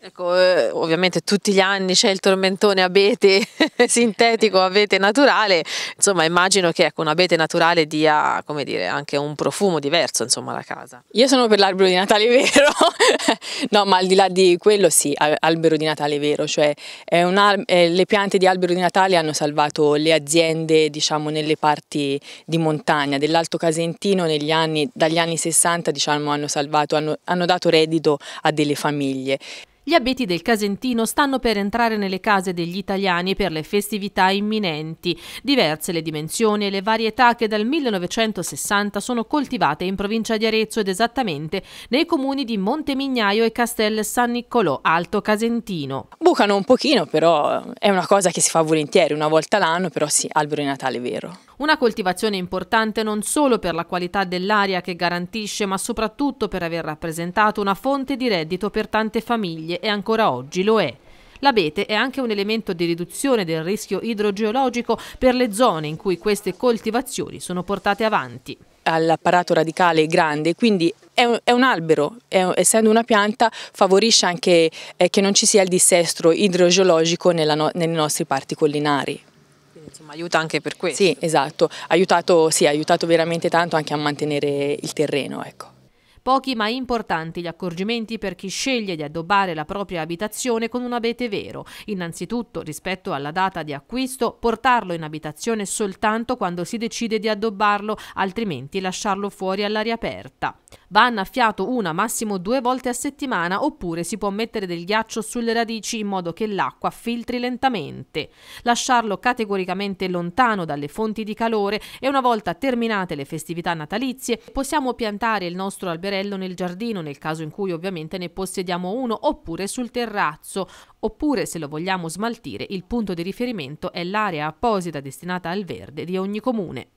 Ecco, eh, ovviamente tutti gli anni c'è il tormentone abete sintetico, abete naturale, insomma immagino che ecco, un abete naturale dia dire, anche un profumo diverso insomma, alla casa. Io sono per l'albero di Natale vero, no ma al di là di quello sì, albero di Natale vero, cioè eh, le piante di albero di Natale hanno salvato le aziende diciamo nelle parti di montagna dell'Alto Casentino negli anni, dagli anni 60 diciamo hanno salvato, hanno, hanno dato reddito a delle famiglie. Gli abeti del Casentino stanno per entrare nelle case degli italiani per le festività imminenti. Diverse le dimensioni e le varietà che dal 1960 sono coltivate in provincia di Arezzo ed esattamente nei comuni di Montemignaio e Castel San Niccolò, Alto Casentino. Bucano un pochino, però è una cosa che si fa volentieri, una volta l'anno, però sì, albero di Natale vero. Una coltivazione importante non solo per la qualità dell'aria che garantisce, ma soprattutto per aver rappresentato una fonte di reddito per tante famiglie e ancora oggi lo è. L'abete è anche un elemento di riduzione del rischio idrogeologico per le zone in cui queste coltivazioni sono portate avanti. L'apparato radicale grande, quindi è un, è un albero, è, essendo una pianta favorisce anche eh, che non ci sia il dissesto idrogeologico no, nelle nostre parti collinari insomma aiuta anche per questo. Sì, esatto, ha aiutato, sì, aiutato veramente tanto anche a mantenere il terreno, ecco. Pochi ma importanti gli accorgimenti per chi sceglie di addobbare la propria abitazione con un abete vero. Innanzitutto, rispetto alla data di acquisto, portarlo in abitazione soltanto quando si decide di addobbarlo, altrimenti lasciarlo fuori all'aria aperta. Va annaffiato una, massimo due volte a settimana, oppure si può mettere del ghiaccio sulle radici in modo che l'acqua filtri lentamente. Lasciarlo categoricamente lontano dalle fonti di calore e una volta terminate le festività natalizie possiamo piantare il nostro alberello nel giardino nel caso in cui ovviamente ne possediamo uno oppure sul terrazzo oppure se lo vogliamo smaltire il punto di riferimento è l'area apposita destinata al verde di ogni comune.